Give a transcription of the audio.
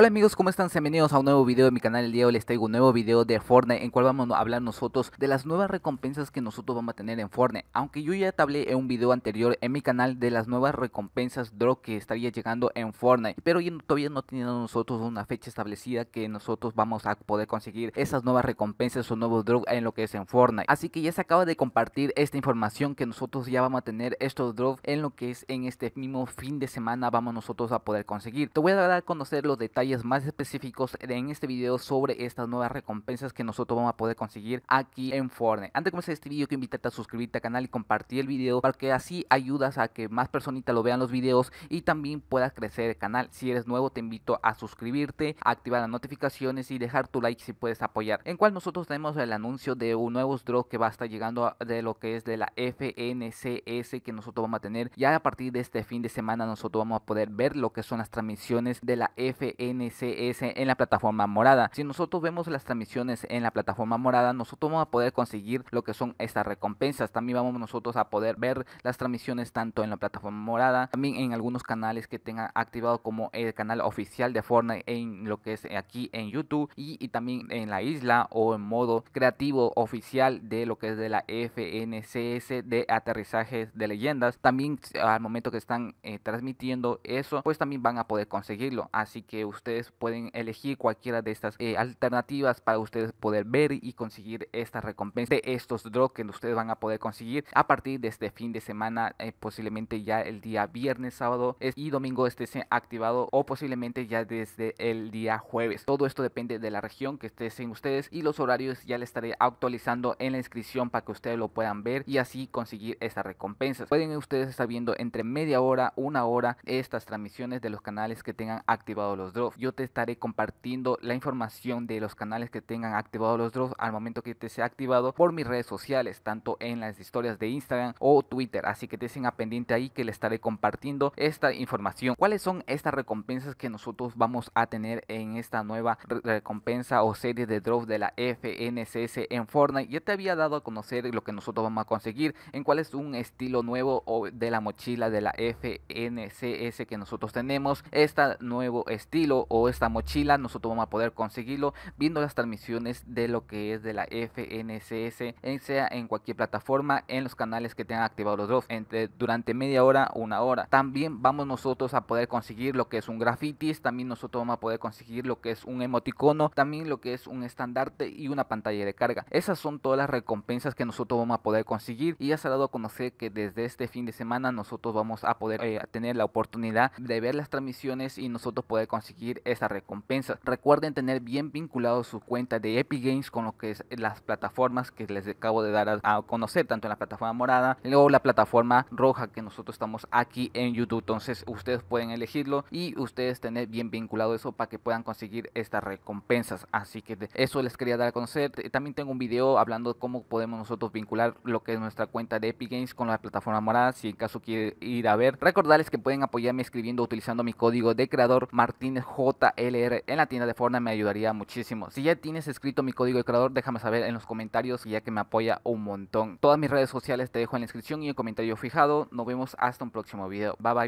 Hola amigos, ¿cómo están? Bienvenidos a un nuevo video de mi canal. El día de hoy les traigo un nuevo video de Fortnite en cual vamos a hablar nosotros de las nuevas recompensas que nosotros vamos a tener en Fortnite. Aunque yo ya te hablé en un video anterior en mi canal de las nuevas recompensas drop que estaría llegando en Fortnite. Pero todavía no tenemos nosotros una fecha establecida que nosotros vamos a poder conseguir esas nuevas recompensas o nuevos drops en lo que es en Fortnite. Así que ya se acaba de compartir esta información que nosotros ya vamos a tener estos drops en lo que es en este mismo fin de semana vamos nosotros a poder conseguir. Te voy a dar a conocer los detalles más específicos en este video sobre estas nuevas recompensas que nosotros vamos a poder conseguir aquí en Fortnite. Antes de comenzar este video quiero invitarte a suscribirte al canal y compartir el video para que así ayudas a que más personitas lo vean los videos y también puedas crecer el canal. Si eres nuevo te invito a suscribirte, activar las notificaciones y dejar tu like si puedes apoyar. En cual nosotros tenemos el anuncio de un nuevo drop que va a estar llegando de lo que es de la FNCS que nosotros vamos a tener. Ya a partir de este fin de semana nosotros vamos a poder ver lo que son las transmisiones de la FNCS NCS en la plataforma morada. Si nosotros vemos las transmisiones en la plataforma morada, nosotros vamos a poder conseguir lo que son estas recompensas. También vamos nosotros a poder ver las transmisiones tanto en la plataforma morada, también en algunos canales que tengan activado como el canal oficial de Fortnite en lo que es aquí en YouTube y, también en la isla o en modo creativo oficial de lo que es de la FNCS de aterrizajes de leyendas. También al momento que están eh, transmitiendo eso, pues también van a poder conseguirlo. Así que ustedes pueden elegir cualquiera de estas eh, alternativas para ustedes poder ver y conseguir esta recompensa de estos drops que ustedes van a poder conseguir a partir de este fin de semana, eh, posiblemente ya el día viernes, sábado y domingo esté activado o posiblemente ya desde el día jueves. Todo esto depende de la región que estés en ustedes y los horarios ya les estaré actualizando en la inscripción para que ustedes lo puedan ver y así conseguir estas recompensas. Pueden ustedes estar viendo entre media hora, una hora estas transmisiones de los canales que tengan activados los drops yo te estaré compartiendo la información de los canales que tengan activados los drops al momento que te sea activado por mis redes sociales, tanto en las historias de Instagram o Twitter. Así que te a pendiente ahí que le estaré compartiendo esta información. ¿Cuáles son estas recompensas que nosotros vamos a tener en esta nueva recompensa o serie de drops de la FNCS en Fortnite? Ya te había dado a conocer lo que nosotros vamos a conseguir, en cuál es un estilo nuevo de la mochila de la FNCS que nosotros tenemos. Este nuevo estilo o esta mochila, nosotros vamos a poder conseguirlo viendo las transmisiones de lo que es de la FNCS, en sea en cualquier plataforma, en los canales que tengan activados los drops, entre, durante media hora una hora. También vamos nosotros a poder conseguir lo que es un grafitis, también nosotros vamos a poder conseguir lo que es un emoticono, también lo que es un estandarte y una pantalla de carga. Esas son todas las recompensas que nosotros vamos a poder conseguir y ya se ha dado a conocer que desde este fin de semana nosotros vamos a poder eh, tener la oportunidad de ver las transmisiones y nosotros poder conseguir esa recompensa. Recuerden tener bien vinculado su cuenta de Epic Games con lo que es las plataformas que les acabo de dar a, conocer, tanto en la plataforma morada o la plataforma roja que nosotros estamos aquí en YouTube. Entonces ustedes pueden elegirlo y ustedes tener bien vinculado eso para que puedan conseguir estas recompensas. Así que eso les quería dar a conocer. También tengo un video hablando de cómo podemos nosotros vincular lo que es nuestra cuenta de Epic Games con la plataforma morada. Si en caso quiere ir a ver, recordarles que pueden apoyarme escribiendo utilizando mi código de creador Martínez JLR en la tienda de Fortnite me ayudaría muchísimo. Si ya tienes escrito mi código de creador, déjame saber en los comentarios ya que me apoya un montón. Todas mis redes sociales te dejo en la descripción y el comentario fijado. Nos vemos hasta un próximo video. Bye bye.